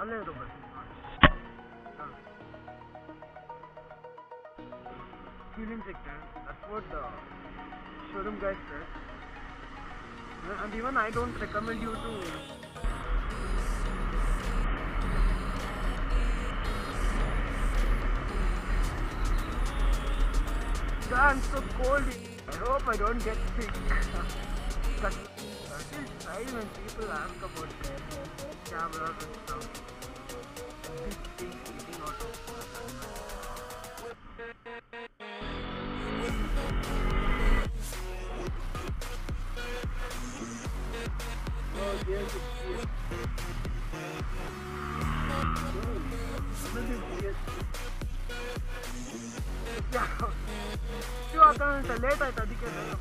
ಅಲ್ಲೇ ಇರೋ bus Fueling sector, that's what the showroom guys said. And even I don't recommend you to God, I'm so cold. I hope I don't get sick. I when people ask about cameras and stuff. Big things getting out Oh, yes, yes. Yeah. Two accounts later, I think